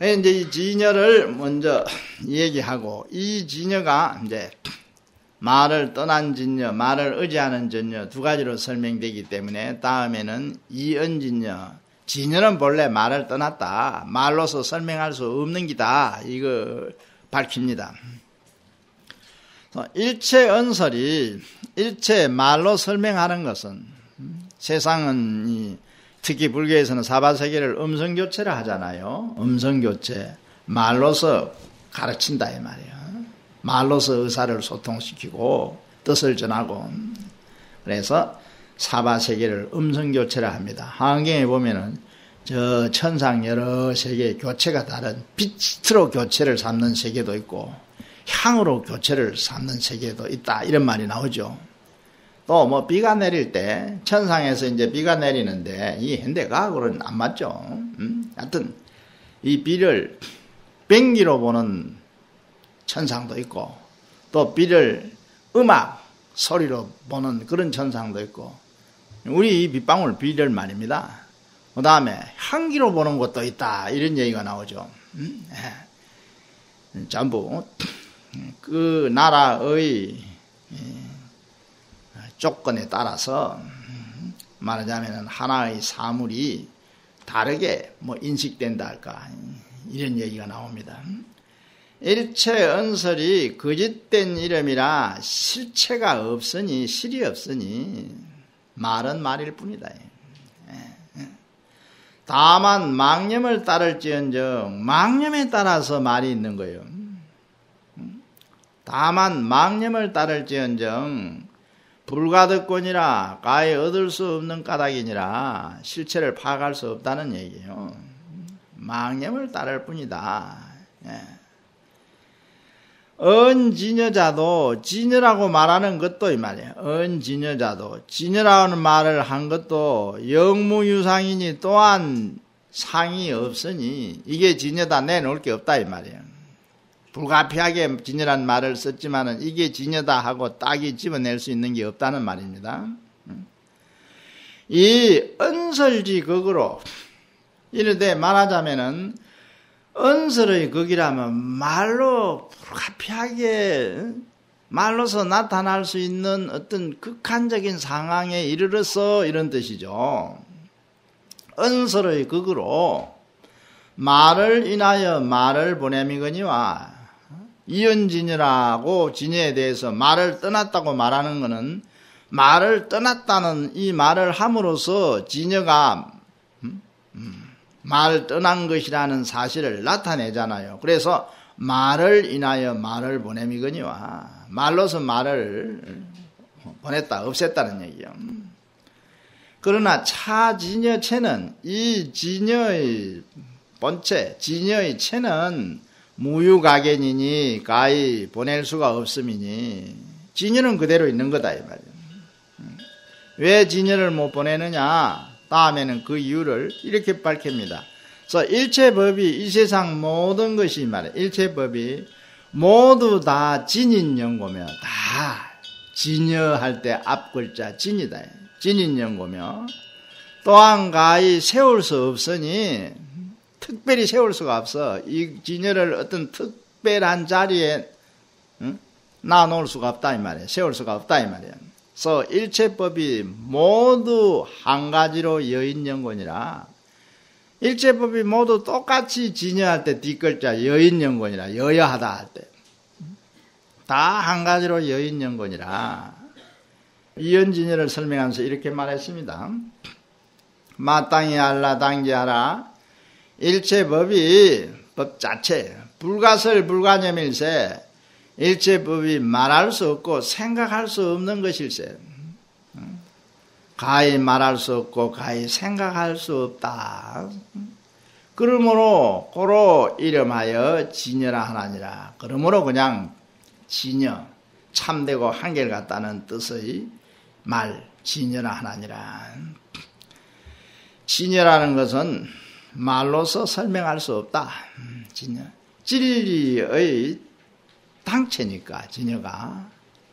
이제 이 진여를 먼저 얘기하고 이 진여가 이제 말을 떠난 진여, 말을 의지하는 진여 두 가지로 설명되기 때문에 다음에는 이언진여. 진여는 본래 말을 떠났다. 말로서 설명할 수 없는 기다. 이거 밝힙니다. 일체 언설이 일체 말로 설명하는 것은 세상은 특히 불교에서는 사바세계를 음성교체를 하잖아요. 음성교체. 말로서 가르친다 이 말이에요. 말로서 의사를 소통시키고 뜻을 전하고 그래서 사바세계를 음성교체를 합니다. 환경에 보면은 저 천상 여러 세계 교체가 다른 빛으로 교체를 삼는 세계도 있고 향으로 교체를 삼는 세계도 있다 이런 말이 나오죠. 또 뭐 비가 내릴 때 천상에서 이제 비가 내리는데 이 현대 과학으로는 안 맞죠. 음? 하여튼 이 비를 뱅기로 보는 천상도 있고 또 비를 음악 소리로 보는 그런 천상도 있고 우리 이 빗방울 비를 말입니다. 그 다음에 향기로 보는 것도 있다 이런 얘기가 나오죠. 음? 예. 전부 그 나라의 조건에 따라서 말하자면 하나의 사물이 다르게 뭐 인식된다 할까 이런 얘기가 나옵니다. 일체 언설이 거짓된 이름이라 실체가 없으니 실이 없으니 말은 말일 뿐이다. 다만 망념을 따를지언정 망념에 따라서 말이 있는 거예요. 다만 망념을 따를지언정 불가득권이라 가히 얻을 수 없는 까닭이니라 실체를 파악할 수 없다는 얘기예요. 망념을 따를 뿐이다. 예. 언지녀자도 지녀라고 말하는 것도 이 말이에요. 언지녀자도 지녀라는 말을 한 것도 영무유상이니 또한 상이 없으니 이게 지녀다 내놓을 게 없다 이 말이에요. 불가피하게 지녀란 말을 썼지만은 이게 지녀다 하고 딱이 집어낼 수 있는 게 없다는 말입니다. 이 언설지 극으로 이르되 말하자면은 언설의 극이라면 말로 불가피하게 말로서 나타날 수 있는 어떤 극한적인 상황에 이르러서 이런 뜻이죠. 언설의 극으로 말을 인하여 말을 보냄이거니와 이언진이라고 진여에 대해서 말을 떠났다고 말하는 것은 말을 떠났다는 이 말을 함으로써 진여가 음? 음, 말 떠난 것이라는 사실을 나타내잖아요. 그래서 말을 인하여 말을 보냄이거니와 말로서 말을 보냈다 없앴다는 얘기요. 그러나 차진여체는 이 진여의 본체, 진여의 체는 무유가견이니 가히 보낼 수가 없음이니 진여는 그대로 있는 거다 이 말이에요. 왜 진여를 못 보내느냐? 다음에는 그 이유를 이렇게 밝힙니다. 그래서 일체 법이 이 세상 모든 것이 말이에요. 일체 법이 모두 다 진인 연고며 다 진여할 때 앞글자 진이다. 진인 연고며 또한 가히 세울 수 없으니 특별히 세울 수가 없어. 이 진여를 어떤 특별한 자리에 응? 놔놓을 수가 없다 이 말이에요. 세울 수가 없다 이 말이에요. 그래서 일체법이 모두 한 가지로 여인연권이라 일체법이 모두 똑같이 진여할 때 뒷글자 여인연권이라 여여하다 할 때 다 한 가지로 여인연권이라 이연진여를 설명하면서 이렇게 말했습니다. 마땅히 알라 당기하라 일체 법이 법 자체 불가설 불가념일세 일체 법이 말할 수 없고 생각할 수 없는 것일세. 가히 말할 수 없고 가히 생각할 수 없다. 그러므로 고로 이름하여 진여라 하나니라. 그러므로 그냥 진여 참되고 한결같다는 뜻의 말 진여라 하나니라. 진여라는 것은 말로서 설명할 수 없다. 진여. 진리의 당체니까 진여가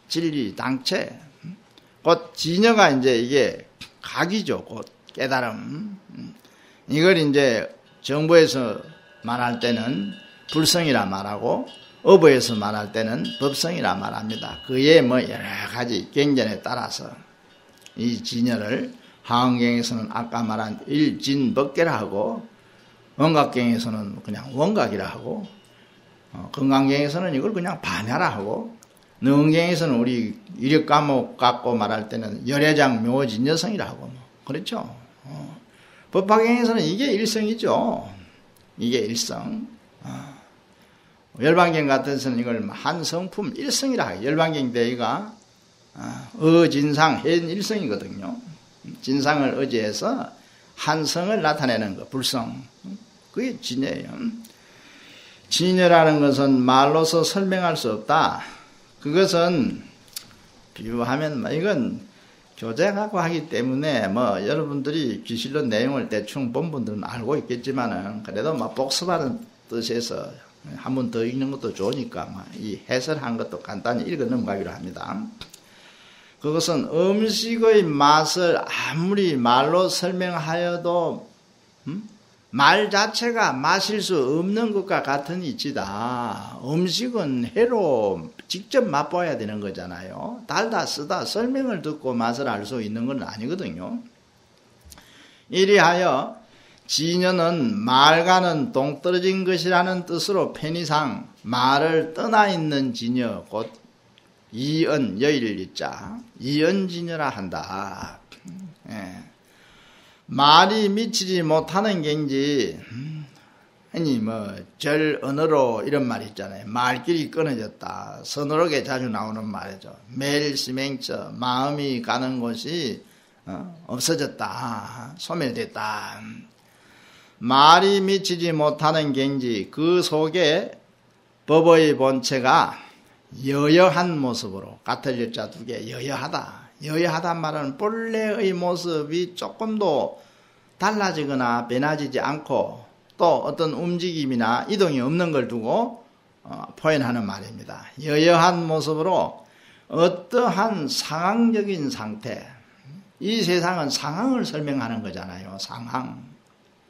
진리 당체 곧 진여가 이제 이게 각이죠 곧 깨달음 이걸 이제 정부에서 말할 때는 불성이라 말하고 어부에서 말할 때는 법성이라 말합니다. 그의 뭐 여러 가지 경전에 따라서 이 진열을 하원경에서는 아까 말한 일진법계라 하고 원각경에서는 그냥 원각이라 하고 어, 건강경에서는 이걸 그냥 반야라 하고 능경에서는 우리 이력 과목 갖고 말할 때는 열애장 묘진여성이라 하고 뭐 그렇죠. 어. 법화경에서는 이게 일성이죠. 이게 일성. 어. 열반경 같은 데서는 이걸 한 성품 일성이라 하고 열반경 대의가 어, 어진상 현 일성이거든요. 진상을 의지해서 한성을 나타내는 거, 불성. 그게 진예예요. 진여라는 것은 말로서 설명할 수 없다. 그것은 비유하면 뭐 이건 교재하고 하기 때문에 뭐 여러분들이 기실로 내용을 대충 본 분들은 알고 있겠지만은 그래도 뭐 복습하는 뜻에서 한 번 더 읽는 것도 좋으니까 뭐이 해설한 것도 간단히 읽어 넘어가기로 합니다. 그것은 음식의 맛을 아무리 말로 설명하여도 음? 말 자체가 마실 수 없는 것과 같은 이치다. 음식은 해로 직접 맛봐야 되는 거잖아요. 달다 쓰다 설명을 듣고 맛을 알 수 있는 건 아니거든요. 이리하여 지녀는 말과는 동떨어진 것이라는 뜻으로 편의상 말을 떠나 있는 지녀 곧 이언 여일리자 이언지녀라 한다. 예. 말이 미치지 못하는 겐지 아니 뭐 절 언어로 이런 말 있잖아요. 말길이 끊어졌다. 서너록에 자주 나오는 말이죠. 매일 시맹처 마음이 가는 곳이 어, 없어졌다. 소멸됐다. 말이 미치지 못하는 겐지 그 속에 법의 본체가 여여한 모습으로 같은 여자 두 개 여여하다. 여여하단 말은 본래의 모습이 조금도 달라지거나 변화지지 않고 또 어떤 움직임이나 이동이 없는 걸 두고 어, 표현하는 말입니다. 여여한 모습으로 어떠한 상황적인 상태, 이 세상은 상황을 설명하는 거잖아요. 상황.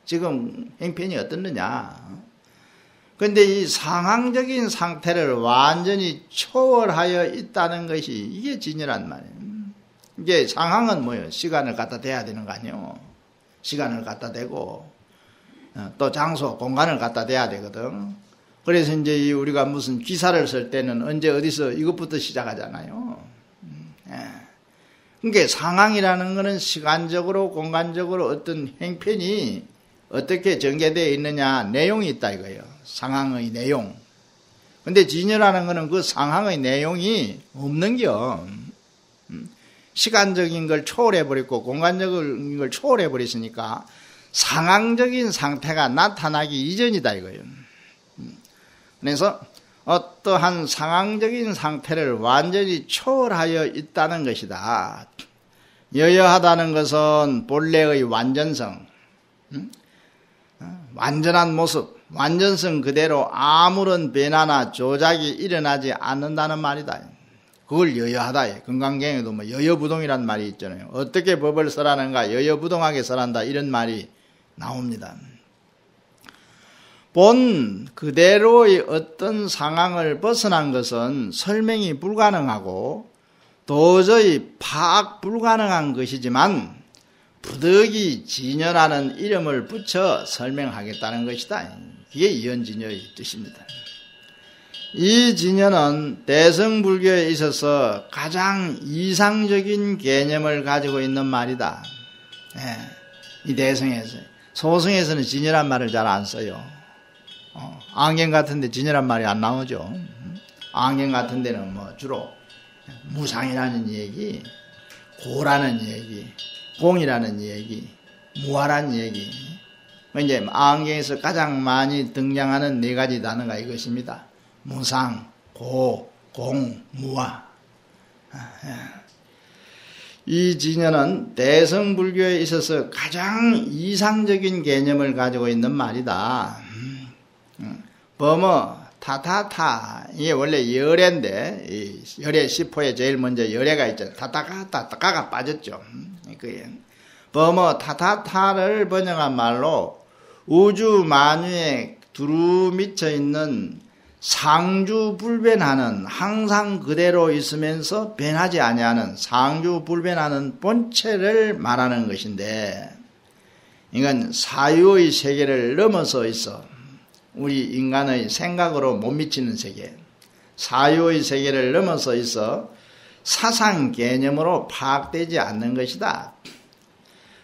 지금 행편이 어떻느냐. 근데 이 상황적인 상태를 완전히 초월하여 있다는 것이 이게 진이란 말이에요. 이게 상황은 뭐예요? 시간을 갖다 대야 되는 거 아니에요? 시간을 갖다 대고 어, 또 장소, 공간을 갖다 대야 되거든. 그래서 이제 우리가 무슨 기사를 쓸 때는 언제 어디서 이것부터 시작하잖아요. 음, 예. 그러니까 상황이라는 것은 시간적으로, 공간적으로 어떤 행편이 어떻게 전개되어 있느냐 내용이 있다 이거예요. 상황의 내용. 근데 진여라는 것은 그 상황의 내용이 없는겨. 음. 시간적인 걸 초월해버렸고 공간적인 걸 초월해버렸으니까 상황적인 상태가 나타나기 이전이다 이거예요. 음. 그래서 어떠한 상황적인 상태를 완전히 초월하여 있다는 것이다. 여여하다는 것은 본래의 완전성, 음? 어? 완전한 모습, 완전성 그대로 아무런 변화나 조작이 일어나지 않는다는 말이다. 그걸 여여하다. 건강경에도 뭐 여여부동이란 말이 있잖아요. 어떻게 법을 써라는가 여여부동하게 써란다 이런 말이 나옵니다. 본 그대로의 어떤 상황을 벗어난 것은 설명이 불가능하고 도저히 파악 불가능한 것이지만 부득이 진여라는 이름을 붙여 설명하겠다는 것이다. 이게 이연진여의 뜻입니다. 이 진여는 대성불교에 있어서 가장 이상적인 개념을 가지고 있는 말이다. 네, 이 대성에서. 소성에서는 진여란 말을 잘 안 써요. 어, 안경 같은데 진여란 말이 안 나오죠. 안경 같은 데는 뭐 주로 무상이라는 얘기, 고라는 얘기, 공이라는 얘기, 무화라는 얘기. 이제 안경에서 가장 많이 등장하는 네 가지 단어가 이것입니다. 무상, 고, 공, 무화. 아, 예. 이 진여는 대성불교에 있어서 가장 이상적인 개념을 가지고 있는 말이다. 음, 음. 범어, 타타타. 이게 원래 열애인데, 열애 시포에 제일 먼저 열애가 있잖아요. 타타가, 타타가가 빠졌죠. 음, 그게. 범어, 타타타를 번역한 말로 우주 만유의 두루 미쳐 있는 상주 불변하는 항상 그대로 있으면서 변하지 아니하는 상주 불변하는 본체를 말하는 것인데 이건 사유의 세계를 넘어서 있어 우리 인간의 생각으로 못 미치는 세계 사유의 세계를 넘어서 있어 사상 개념으로 파악되지 않는 것이다.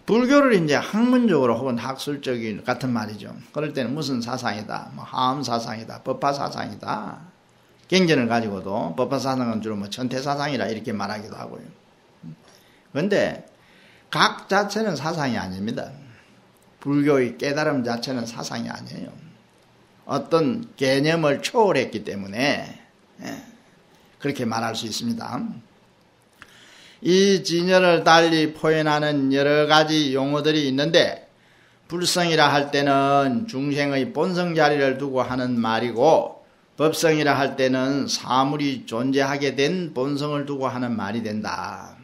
불교를 이제 학문적으로 혹은 학술적인 같은 말이죠. 그럴 때는 무슨 사상이다, 뭐 하음 사상이다, 법화 사상이다. 경전을 가지고도 법화 사상은 주로 뭐 천태 사상이라 이렇게 말하기도 하고요. 그런데 각 자체는 사상이 아닙니다. 불교의 깨달음 자체는 사상이 아니에요. 어떤 개념을 초월했기 때문에 예, 그렇게 말할 수 있습니다. 이 진열을 달리 표현하는 여러 가지 용어들이 있는데 불성이라 할 때는 중생의 본성 자리를 두고 하는 말이고 법성이라 할 때는 사물이 존재하게 된 본성을 두고 하는 말이 된다.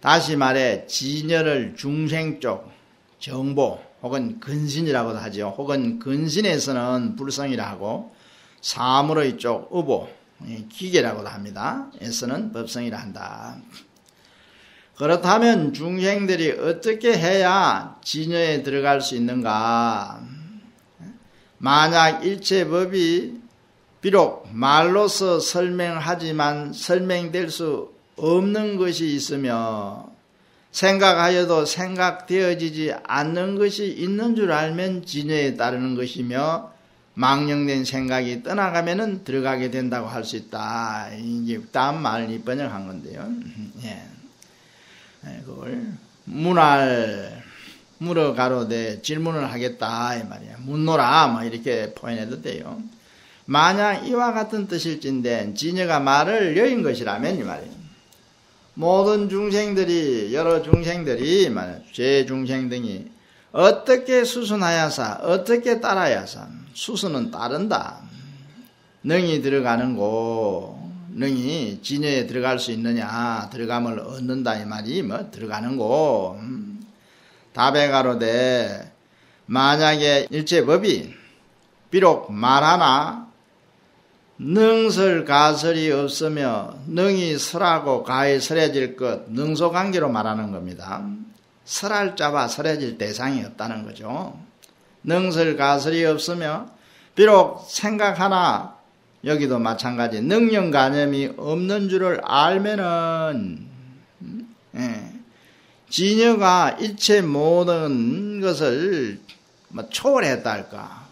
다시 말해 진열을 중생 쪽 정보 혹은 근신이라고도 하죠. 혹은 근신에서는 불성이라 하고 사물의 쪽 의보 기계라고도 합니다. 에서는 법성이라 한다. 그렇다면 중생들이 어떻게 해야 진여에 들어갈 수 있는가? 만약 일체법이 비록 말로서 설명하지만 설명될 수 없는 것이 있으며 생각하여도 생각되어지지 않는 것이 있는 줄 알면 진여에 따르는 것이며 망령된 생각이 떠나가면은 들어가게 된다고 할 수 있다. 이게 다음 말을 번역한 건데요. 예. 예, 그걸 문할 물어 가로되 질문을 하겠다 이 말이야. 묻노라 뭐 이렇게 포인해도 돼요. 만약 이와 같은 뜻일진데 진여가 말을 여인 것이라면 이 말이에요. 모든 중생들이 여러 중생들이 죄 중생 등이 어떻게 수순하야사 어떻게 따라야사 수순은 따른다. 능이 들어가는 곳 능이 진여에 들어갈 수 있느냐 들어감을 얻는다 이 말이 뭐 들어가는 거 음. 답에 가로되 만약에 일체법이 비록 말하나 능설 가설이 없으며 능이 설하고 가에 설해질 것 능소관계로 말하는 겁니다. 설할 자와 설해질 대상이 없다는 거죠. 능설 가설이 없으며 비록 생각하나 여기도 마찬가지. 능력가념이 없는 줄을 알면은 예, 진여가 일체 모든 것을 뭐 초월했다 할까?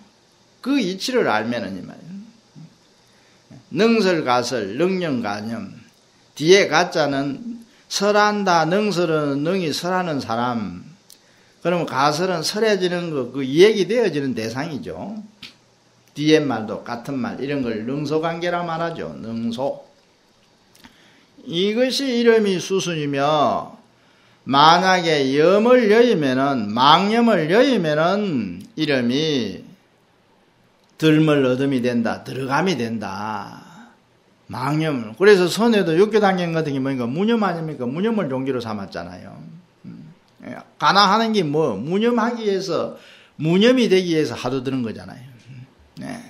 그 이치를 알면은 이 말이에요. 능설가설 능력가념 뒤에 가짜는 설한다 능설은 능이 설하는 사람. 그러면 가설은 설해지는 거 그 얘기 되어지는 대상이죠. 뒤에 말도 같은 말 이런 걸 능소관계라 말하죠. 능소. 이것이 이름이 수순이며 만약에 염을 여이면은 망염을 여이면은 이름이 들물 얻음이 된다. 들어감이 된다. 망염을. 그래서 선에도 육교단경 같은 게 뭐니까 무념 아닙니까? 무념을 종기로 삼았잖아요. 음. 가나하는 게 뭐? 무념하기 위해서 무념이 되기 위해서 하도 드는 거잖아요. 네.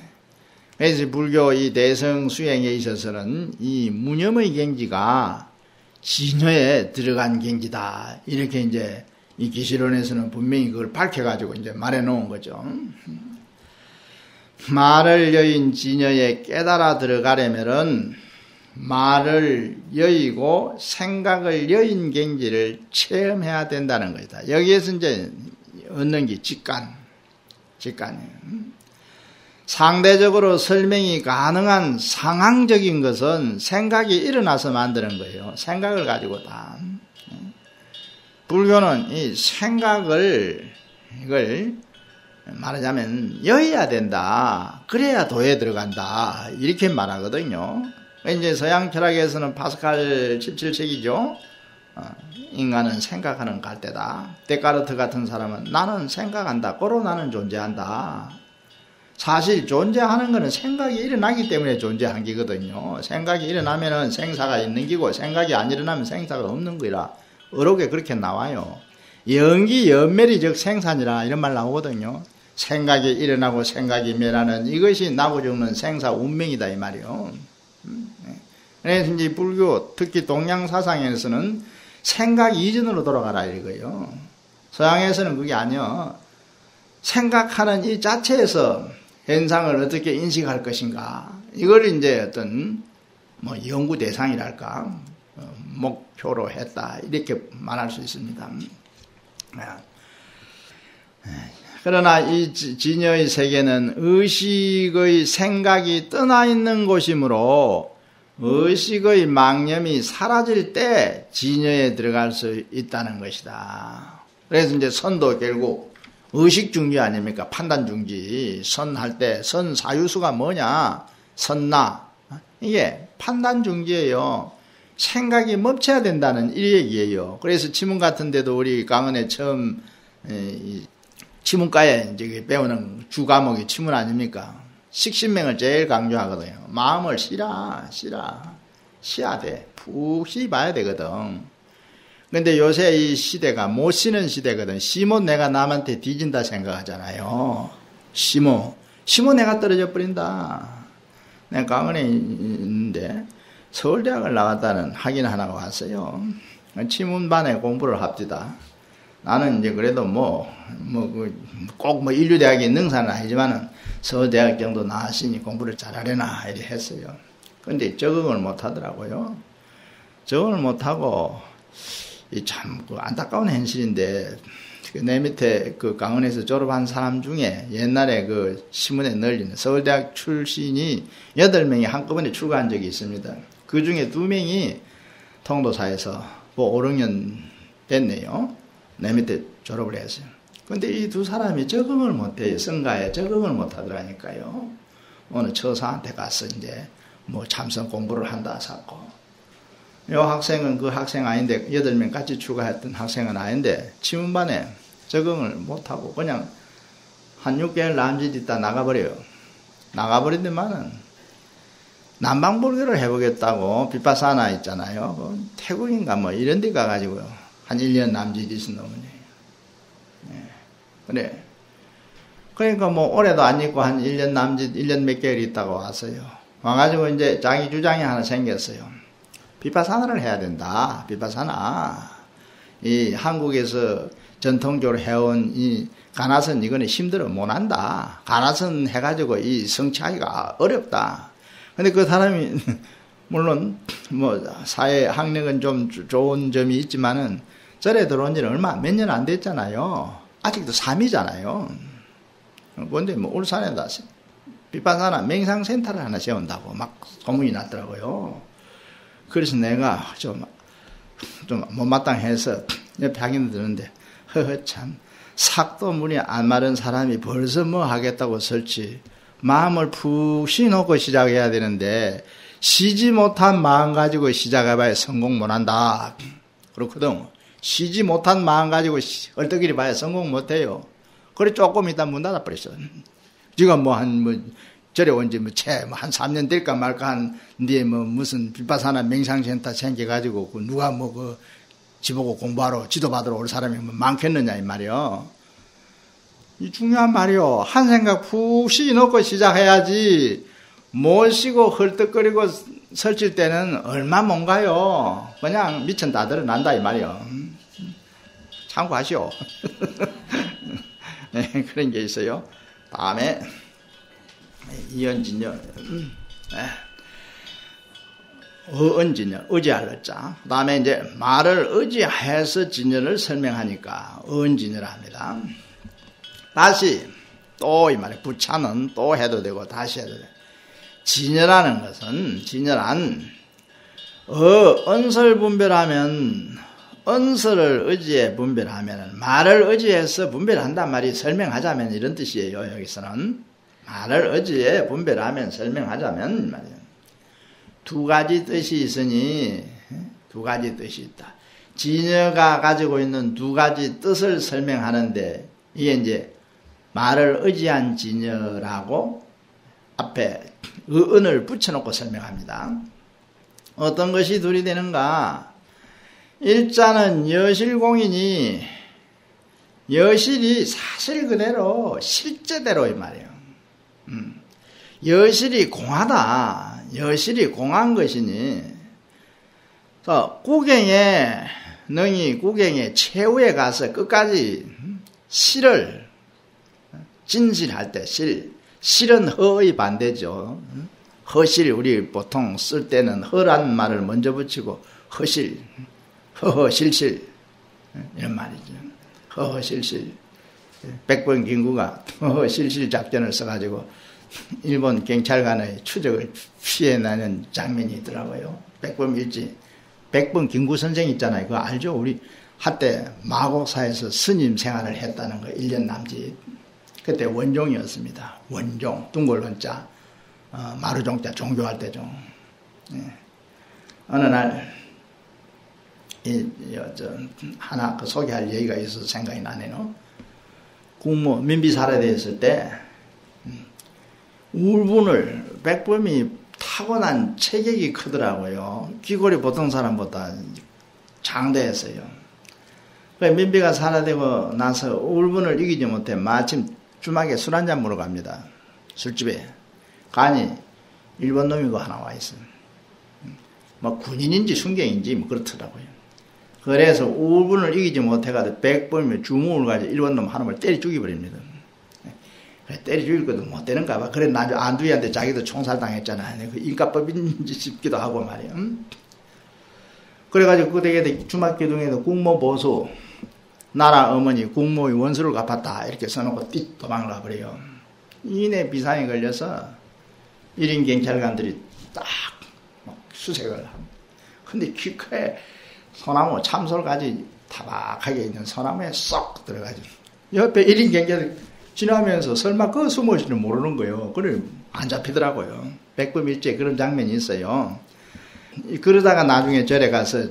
그래서 불교 이 대성 수행에 있어서는 이 무념의 경지가 진여에 들어간 경지다. 이렇게 이제 이 기시론에서는 분명히 그걸 밝혀가지고 이제 말해 놓은 거죠. 말을 여인 진여에 깨달아 들어가려면은 말을 여의고 생각을 여인 경지를 체험해야 된다는 것이다. 여기에서 이제 얻는 게 직관, 직관이에요. 상대적으로 설명이 가능한 상황적인 것은 생각이 일어나서 만드는 거예요. 생각을 가지고 다. 불교는 이 생각을, 이걸 말하자면 여해야 된다. 그래야 도에 들어간다. 이렇게 말하거든요. 이제 서양 철학에서는 파스칼 17세기죠. 어, 인간은 생각하는 갈대다. 데카르트 같은 사람은 나는 생각한다. 고로 나는 존재한다. 사실 존재하는 것은 생각이 일어나기 때문에 존재한 기거든요. 생각이 일어나면은 생사가 있는 기고 생각이 안 일어나면 생사가 없는 거라 어록에 그렇게 나와요. 연기 연멸이 즉 생산이라 이런 말 나오거든요. 생각이 일어나고 생각이 멸하는 이것이 나고 죽는 생사 운명이다 이 말이요. 음, 네. 그래서 이제 불교 특히 동양 사상에서는 생각 이전으로 돌아가라 이거예요. 서양에서는 그게 아니요. 생각하는 이 자체에서 현상을 어떻게 인식할 것인가. 이걸 이제 어떤 뭐 연구 대상이랄까 어, 목표로 했다 이렇게 말할 수 있습니다. 네. 그러나 이 진여의 세계는 의식의 생각이 떠나 있는 곳이므로 의식의 망념이 사라질 때 진여에 들어갈 수 있다는 것이다. 그래서 이제 선도 결국 의식 중지 아닙니까? 판단 중지. 선할 때 선 사유수가 뭐냐? 선나. 이게 판단 중지예요. 생각이 멈춰야 된다는 이 얘기예요. 그래서 지문 같은 데도 우리 강은에 처음 치문과에 이제 배우는 주 과목이 치문 아닙니까? 식신명을 제일 강조하거든요. 마음을 쉬라, 쉬라. 쉬야 돼. 푹 쉬봐야 되거든. 근데 요새 이 시대가 못 쉬는 시대거든. 쉬면 내가 남한테 뒤진다 생각하잖아요. 쉬모. 쉬모 내가 떨어져 버린다. 내가 강원에 있는데 서울대학을 나갔다는 확인 하나가 왔어요. 치문반에 공부를 합디다. 나는 이제 그래도 뭐, 뭐, 꼭 뭐 인류대학에 능사는 아니지만은 서대학 정도 나왔으니 공부를 잘하려나, 이렇게 했어요. 근데 적응을 못 하더라고요. 적응을 못 하고, 참, 그 안타까운 현실인데, 그내 밑에 그 강원에서 졸업한 사람 중에 옛날에 그 신문에 널리는 서울대학 출신이 8명이 한꺼번에 출가한 적이 있습니다. 그 중에 2명이 통도사에서 뭐 5, 6년 됐네요. 내 밑에 졸업을 했어요. 근데 이 두 사람이 적응을 못해요. 성가에 적응을 못하더라니까요. 어느 처사한테 가서 이제 뭐 참선 공부를 한다 사고. 요 학생은 그 학생 아닌데, 여덟 명 같이 출가했던 학생은 아닌데, 치문반에 적응을 못하고 그냥 한 6개월 남짓 있다 나가버려요. 나가버린데만은 남방불교를 해보겠다고 비파사나 있잖아요. 그 태국인가 뭐 이런 데 가가지고요. 한 1년 남짓 있은 놈이. 네. 그래. 그러니까 뭐 올해도 안 있고 한 1년 남짓, 1년 몇 개월 있다가 왔어요. 와가지고 이제 자기 주장이 하나 생겼어요. 비파사나를 해야 된다. 비파사나. 이 한국에서 전통적으로 해온 이 가나선 이거는 힘들어 못한다. 가나선 해가지고 이 성취하기가 어렵다. 근데 그 사람이 물론 뭐 사회 학력은 좀 좋은 점이 있지만은 절에 들어온 지는 얼마 몇 년 안 됐잖아요. 아직도 3이잖아요. 그런데 뭐 울산에다 비파사나 맹상센터를 하나 세운다고 막 소문이 났더라고요. 그래서 내가 좀, 좀 못마땅해서 옆에 하긴 드는데, 허허 참, 삭도 문이 안 마른 사람이 벌써 뭐 하겠다고 설치. 마음을 푹 쉬놓고 시작해야 되는데, 쉬지 못한 마음 가지고 시작해봐야 성공 못한다. 그렇거든. 쉬지 못한 마음 가지고 얼떡이리 봐야 성공 못해요. 그래 조금 있다 문 닫아버렸어. 지금 뭐 한 뭐 절에 온 지 뭐채한 뭐 3년 될까 말까 한 뒤에 뭐 무슨 비파사나 맹상센터 생겨가지고 그 누가 뭐그 지보고 공부하러 지도받으러 올 사람이 뭐 많겠느냐 이 말이요. 이 중요한 말이요. 한 생각 푹 쉬놓고 시작해야지 못 쉬고 헐떡거리고 설칠 때는 얼마 뭔가요. 그냥 미천 다 드러난다 이 말이요. 참고하시오. 네, 그런 게 있어요. 다음에 이언진여 네. 어언진여 의지할 의자 그 다음에 이제 말을 의지해서 진여를 설명하니까 어언진여라 합니다 다시 또 이 말에 부차는 또 해도 되고 다시 해도 돼 진여라는 것은 진여란 어 언설 분별하면 언설을 의지해 분별하면 말을 의지해서 분별한단 말이 설명하자면 이런 뜻이에요. 여기서는 말을 의지해 분별하면 설명하자면 말이에요. 두 가지 뜻이 있으니 두 가지 뜻이 있다. 진여가 가지고 있는 두 가지 뜻을 설명하는데 이게 이제 말을 의지한 진여라고 앞에 의은을 붙여놓고 설명합니다. 어떤 것이 둘이 되는가? 일자는 여실공인이 여실이 사실 그대로 실제대로 이 말이에요. 음. 여실이 공하다. 여실이 공한 것이니 그래서 구경에 능히 구경의 최후에 가서 끝까지 실을 진실할 때 실. 실은 허의 반대죠. 허실 우리 보통 쓸 때는 허란 말을 먼저 붙이고 허실, 허허실실 이런 말이죠. 허허실실. 백번 김구가 허허실실 작전을 써가지고 일본 경찰관의 추적을 피해나는 장면이 있더라고요. 백번 일지. 백번 김구 선생 있잖아요. 그거 알죠? 우리 한때 마곡사에서 스님 생활을 했다는 거 1년 남짓. 그때 원종이었습니다. 원종, 둥글 원자, 어, 마루종 자 종교할 때죠. 예. 어느 날, 이, 저, 하나 그 소개할 얘기가 있어서 생각이 나네요. 국무, 민비 살해되었을 때, 음, 울분을, 백범이 타고난 체격이 크더라고요. 귀골이 보통 사람보다 장대했어요. 민비가 살아되고 나서 울분을 이기지 못해 마침 주막에 술 한잔 먹으러 갑니다. 술집에. 간이 일본 놈이고 하나 와 있어요. 뭐 군인인지 순경인지 뭐 그렇더라고요. 그래서 울분을 이기지 못해가지고 백번이면 주먹을 가지고 일본 놈 하나를 때려 죽여버립니다. 때려 죽일 것도 못 되는가 봐. 그래, 나중 안두이한테 자기도 총살 당했잖아. 그 인가법인지 싶기도 하고 말이야. 응? 그래가지고 그 되게 주막 기둥에도 국모보수, 나라 어머니 국모의 원수를 갚았다. 이렇게 써놓고 띠 도망을 가버려요. 이내 비상에 걸려서 1인 경찰관들이 딱 수색을 합니다. 근데 키크에 소나무 참솔까지 타박하게 있는 소나무에 쏙 들어가죠. 옆에 1인 경찰 지나면서 설마 그 숨어있지는 모르는 거예요. 그래, 안 잡히더라고요. 백범일제 그런 장면이 있어요. 그러다가 나중에 절에 가서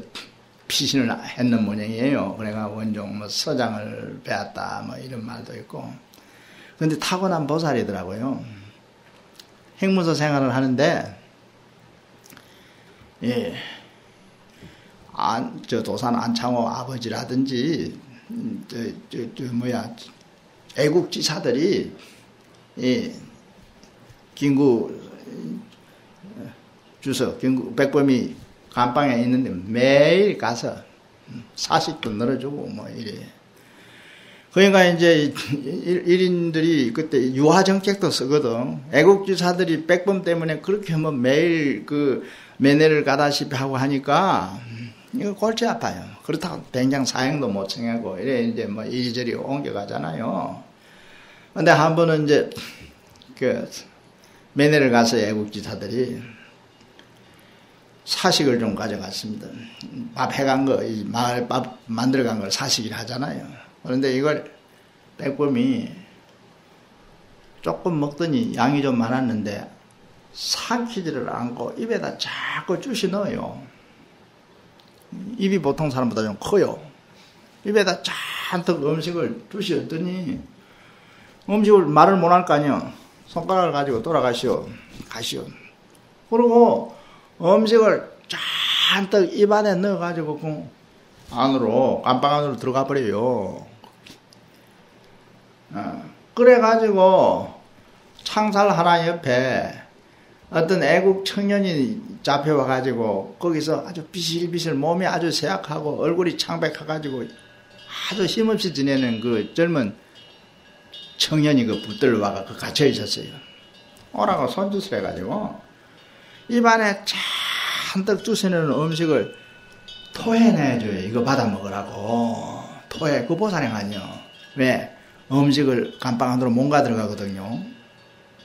피신을 했는 모양이에요. 그래가 원종 뭐 서장을 배웠다 뭐 이런 말도 있고. 근데 타고난 보살이더라고요. 행무소 생활을 하는데, 예, 안, 저 도산 안창호 아버지라든지, 저, 저, 저 뭐야, 애국지사들이 이 김구 주석, 김구 백범이 감방에 있는데 매일 가서 사식도 늘어주고 뭐 이래. 그러니까 이제 일인들이 그때 유화 정책도 쓰거든. 애국지사들이 백범 때문에 그렇게 뭐 매일 그 매내를 가다시피 하고 하니까 이거 골치 아파요. 그렇다고 된장 사행도 못 청하고 이래 이제 뭐 이리저리 옮겨가잖아요. 근데 한 번은 이제 그 매내를 가서 애국지사들이 사식을 좀 가져갔습니다. 밥 해간 거, 이 마을 밥 만들어간 걸 사식이라 하잖아요. 그런데 이걸 백범이 조금 먹더니 양이 좀 많았는데 삼키지를 않고 입에다 자꾸 주시 넣어요. 입이 보통 사람보다 좀 커요. 입에다 잔뜩 음식을 주시었더니 음식을 말을 못 할 거 아니요. 손가락을 가지고 돌아가시오. 가시오. 그리고 음식을 잔뜩 입 안에 넣어가지고 그 안으로, 깜빵 안으로 들어가 버려요. 어, 그래가지고 창살 하나 옆에 어떤 애국 청년이 잡혀와 가지고 거기서 아주 비실비실 몸이 아주 세약하고 얼굴이 창백해 가지고 아주 힘없이 지내는 그 젊은 청년이 그 붙들러 와가 그 갇혀 있었어요. 오라고 손짓을 해가지고 입안에 잔뜩 주시는 음식을 토해내줘요. 이거 받아 먹으라고. 토해. 그 보살행 아니요. 왜? 음식을 감방 안으로 뭔가 들어가거든요.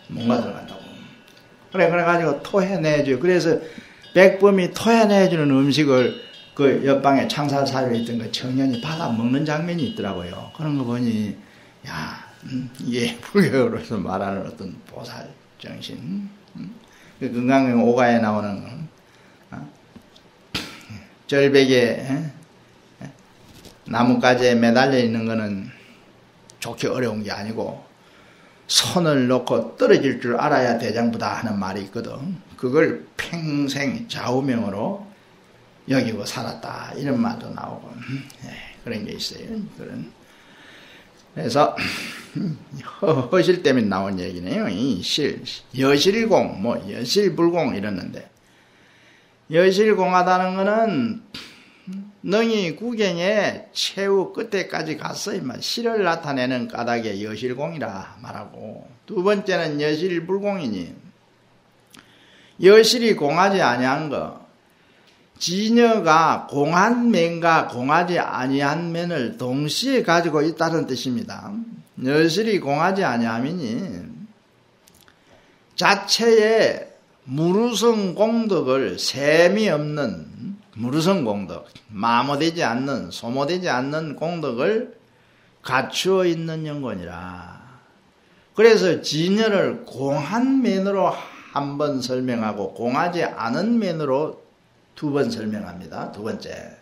뭔가 들어간다고. 그래, 그래가지고 토해내줘요. 그래서 백범이 토해내주는 음식을 그 옆방에 창살 사료에 있던 그 청년이 받아 먹는 장면이 있더라고요. 그런 거 보니, 야, 음, 이게 불교로서 말하는 어떤 보살 정신. 음, 그 건강경 오가에 나오는 어? 절벽에 나뭇가지에 매달려 있는 거는 좋기 어려운 게 아니고 손을 놓고 떨어질 줄 알아야 대장부다 하는 말이 있거든. 그걸 평생 좌우명으로 여기고 살았다 이런 말도 나오고 네, 그런 게 있어요. 그런 그래서 허실 때문에 나온 얘기네요. 이 실, 여실공, 뭐 여실불공 이랬는데 여실공하다는 거는 능이 구경에 최후 끝에까지 갔어 이만 실을 나타내는 까닭에 여실공이라 말하고. 두 번째는 여실불공이니. 여실이 공하지 아니한 거. 지녀가 공한 면과 공하지 아니한 면을 동시에 가지고 있다는 뜻입니다. 여실이 공하지 아니하면이 자체의 무루성 공덕을 셈이 없는 무루성 공덕, 마모되지 않는, 소모되지 않는 공덕을 갖추어 있는 연건이라. 그래서 진열을 공한 면으로 한 번 설명하고 공하지 않은 면으로 두 번 설명합니다. 두 번째.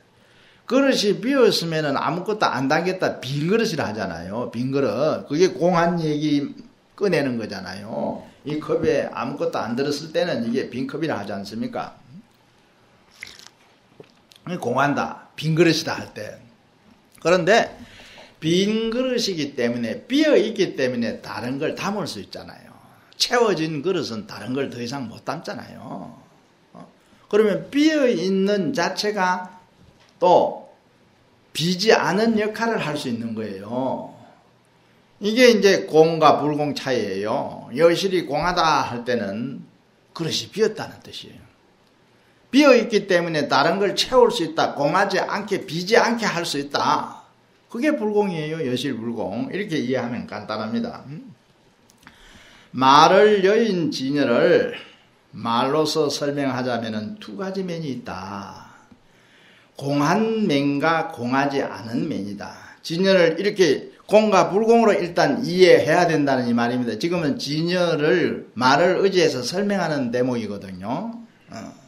그릇이 비었으면 아무것도 안 담겼다 빈 그릇이라 하잖아요. 빈 그릇. 그게 공한 얘기 꺼내는 거잖아요. 이 컵에 아무것도 안 들었을 때는 이게 빈 컵이라 하지 않습니까? 공한다. 빈 그릇이다 할 때. 그런데 빈 그릇이기 때문에 비어 있기 때문에 다른 걸 담을 수 있잖아요. 채워진 그릇은 다른 걸 더 이상 못 담잖아요. 어? 그러면 비어 있는 자체가 또 비지 않은 역할을 할 수 있는 거예요. 이게 이제 공과 불공 차이예요. 여실이 공하다 할 때는 그릇이 비었다는 뜻이에요. 비어 있기 때문에 다른 걸 채울 수 있다. 공하지 않게 비지 않게 할 수 있다. 그게 불공이에요. 여실불공. 이렇게 이해하면 간단합니다. 말을 여인 진열을 말로서 설명하자면 두 가지 면이 있다. 공한 면과 공하지 않은 면이다. 진열을 이렇게 공과 불공으로 일단 이해해야 된다는 이 말입니다. 지금은 진열을 말을 의지해서 설명하는 대목이거든요. 어.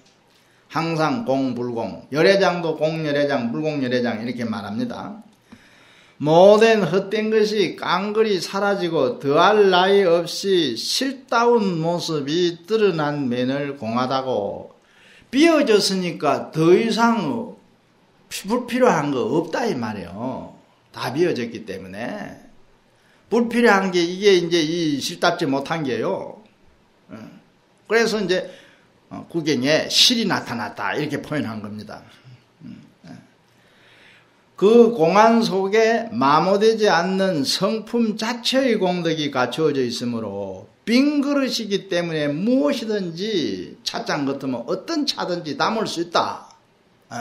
항상 공 불공, 열애장도 공 열애장, 불공 열애장 이렇게 말합니다. 모든 헛된 것이 깡그리 사라지고 더할 나위 없이 실다운 모습이 드러난 면을 공하다고 비어졌으니까 더 이상 불필요한 거 없다 이 말이에요. 다 비어졌기 때문에 불필요한 게 이게 이제 이 실답지 못한 게요. 어. 그래서 이제 어, 구경에 실이 나타났다 이렇게 표현한 겁니다. 음, 예. 그 공안 속에 마모되지 않는 성품 자체의 공덕이 갖추어져 있으므로 빈 그릇이기 때문에 무엇이든지 찻잔 같으면 어떤 차든지 담을 수 있다. 예.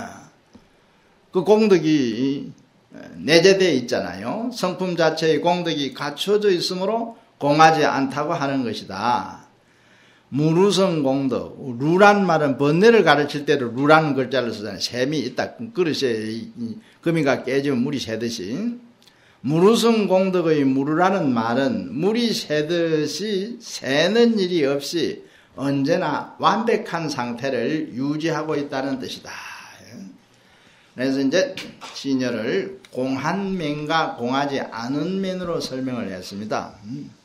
그 공덕이 내재되어 있잖아요. 성품 자체의 공덕이 갖춰져 있으므로 공하지 않다고 하는 것이다. 무루성 공덕. 루란 말은 번뇌를 가르칠 때도 루라는 글자를 쓰잖아요. 샘이 있다. 그릇에 금이가 깨지면 물이 새듯이. 무루성 공덕의 무루라는 말은 물이 새듯이 새는 일이 없이 언제나 완벽한 상태를 유지하고 있다는 뜻이다. 그래서 이제 신녀를 공한 면과 공하지 않은 면으로 설명을 했습니다. 음.